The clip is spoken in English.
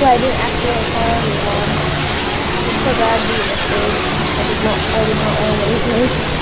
that's I didn't actually call anyone. Just because I'd be afraid. I did not, I did not want anything.